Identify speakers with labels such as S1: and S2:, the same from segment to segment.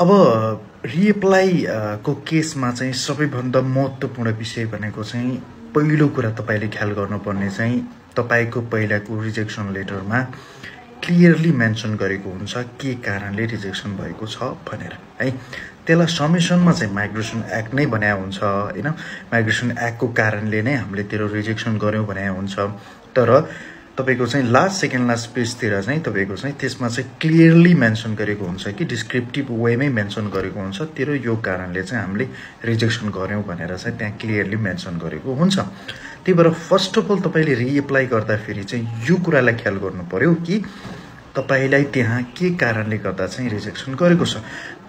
S1: अब रिएप्लाई को केसमा चाहिँ सबैभन्दा महत्त्वपूर्ण विषय भनेको चाहिँ पहिलो कुरा तपाईँले ख्याल गर्नुपर्ने चाहिँ तपाईँको पहिलाको रिजेक्सन लेटरमा क्लियरली मेन्सन गरेको हुन्छ के कारणले रिजेक्सन भएको छ भनेर है। त्यसलाई समेसनमा चाहिँ माइग्रेसन एक्ट नै बनाएको हुन्छ होइन। माइग्रेसन एक्टको कारणले नै हामीले तेरो रिजेक्सन गऱ्यौँ भने हुन्छ। तर तपाईँको चाहिँ लास्ट सेकेन्ड लास्ट पेजतिर चाहिँ तपाईँको चाहिँ त्यसमा चाहिँ क्लियरली मेन्सन गरेको हुन्छ कि डिस्क्रिप्टिभ वेमै मेन्सन गरेको हुन्छ। तेरो यो कारणले चाहिँ हामीले रिजेक्सन गऱ्यौँ भनेर चाहिँ त्यहाँ क्लियरली मेन्सन गरेको हुन्छ। त्यही भएर फर्स्ट अफ अल तपाईँले रिएप्लाई गर्दाखेरि चाहिँ यो कुरालाई ख्याल गर्नु पऱ्यो कि तपाईँलाई त्यहाँ के कारणले गर्दा चाहिँ रिजेक्सन गरेको छ?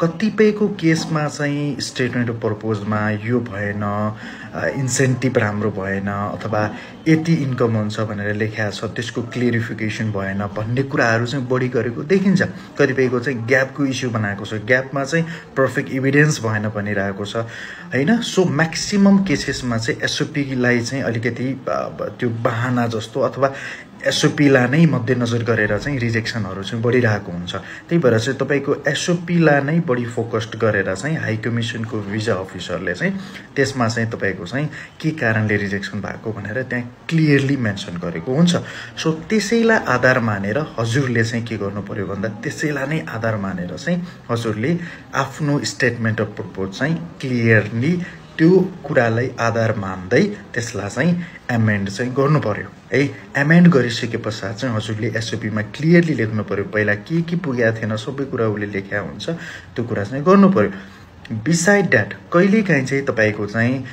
S1: कतिपयको केसमा चाहिँ स्टेटमेन्ट अफ पर्पोजमा यो भएन इन्सेन्टिभ राम्रो भएन अथवा यति इन्कम हुन्छ भनेर लेखाएको छ त्यसको क्लियरिफिकेसन भएन भन्ने कुराहरू चाहिँ बढी गरेको देखिन्छ। कतिपयको चाहिँ ग्यापको इस्यु बनाएको छ। ग्यापमा चाहिँ पर्फेक्ट इभिडेन्स भएन भनिरहेको छ। होइन? सो म्याक्सिमम् केसेसमा चाहिँ एसओपीलाई चाहिँ अलिकति त्यो बाहना जस्तो अथवा एसओपीलाई नै मध्यनजर गरेर चाहिँ रिजेक्सनहरू चाहिँ बढिरहेको हुन्छ। त्यही भएर चाहिँ तपाईँको एसओपीलाई नै बढी फोकस्ड गरेर चाहिँ हाई कमिसनको भिजा अफिसरले चाहिँ त्यसमा चाहिँ तपाईँको चाहिँ के कारणले रिजेक्सन भएको भनेर त्यहाँ क्लियरली मेन्सन गरेको हुन्छ। सो त्यसैलाई आधार मानेर हजुरले चाहिँ के गर्नु पऱ्यो भन्दा त्यसैलाई नै आधार मानेर चाहिँ हजुरले आफ्नो स्टेटमेन्ट अफ प्रपोज चाहिँ क्लियरली त्यो कुरालाई आधार मान्दै त्यसलाई चाहिँ एमेन्ड चाहिँ गर्नु पऱ्यो है एमेन्ड गरिसके पश्चात चाहिँ हजुरले एसओपीमा क्लियरली लेख्नु पऱ्यो पहिला के के पुगेको थिएन सबै कुरा उसले लेखा हुन्छ त्यो कुरा चाहिँ गर्नु पऱ्यो बिसाइड द्याट कहिलेकाहीँ चाहिँ तपाईँको चाहिँ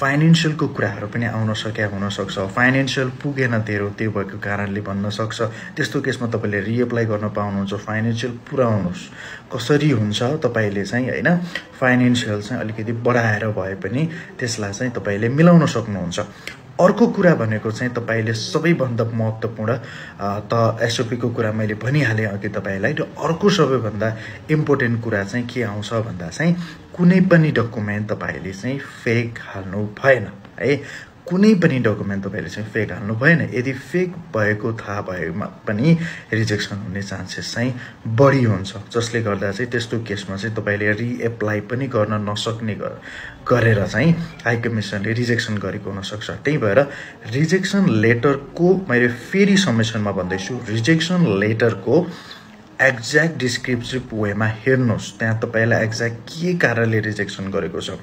S1: फाइनेन्सियलको कुराहरू पनि आउन सक्या हुनसक्छ फाइनेन्सियल पुगेन तेरो त्यो भएको कारणले भन्न सक्छ। त्यस्तो केसमा तपाईँले रिएप्लाई गर्न पाउनुहुन्छ। फाइनेन्सियल पुऱ्याउनुहोस्। कसरी हुन्छ तपाईँले चाहिँ होइन? फाइनेन्सियल चाहिँ अलिकति बढाएर भए पनि त्यसलाई चाहिँ तपाईँले मिलाउन सक्नुहुन्छ। अर्को कुरा भनेको चाहिँ तपाईँले सबैभन्दा महत्त्वपूर्ण त एसओपीको कुरा मैले भनिहालेँ अघि तपाईँलाई र अर्को सबैभन्दा इम्पोर्टेन्ट कुरा चाहिँ के आउँछ भन्दा चाहिँ कुनै पनि डकुमेन्ट तपाईँले चाहिँ फेक हाल्नु भएन है। कुनै पनि डकुमेन्ट तपाईँले चाहिँ फेक हाल्नु भएन। यदि फेक भएको थाहा भएमा पनि रिजेक्सन हुने चान्सेस चाहिँ बढी हुन्छ जसले गर्दा चाहिँ त्यस्तो केसमा चाहिँ तपाईँले रिएप्लाई पनि गर्न नसक्ने गरेर चाहिँ हाई कमिसनले रिजेक्सन गरेको हुनसक्छ। त्यही भएर रिजेक्सन लेटरको मैले फेरि समेसनमा भन्दैछु रिजेक्सन लेटरको एक्ज्याक्ट डिस्क्रिप्टिभ वेमा हेर्नुहोस्। त्यहाँ तपाईँलाई एक्ज्याक्ट के कारणले रिजेक्सन गरेको छ।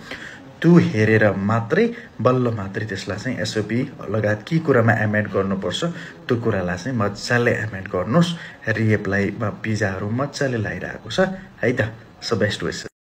S1: त्यो हेरेर मात्रै बल्ल मात्रै त्यसलाई चाहिँ एसओपी लगायत के कुरामा एमेन्ड गर्नुपर्छ त्यो कुरालाई चाहिँ मजाले एमेन्ड गर्नुहोस्। रिएप्लाईमा पिजाहरू मजाले लगाइरहेको छ। है त सो बेस्ट वेस